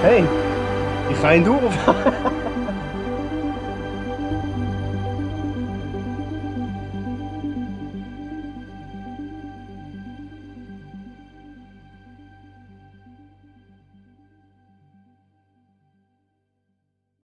hey, die ga je door of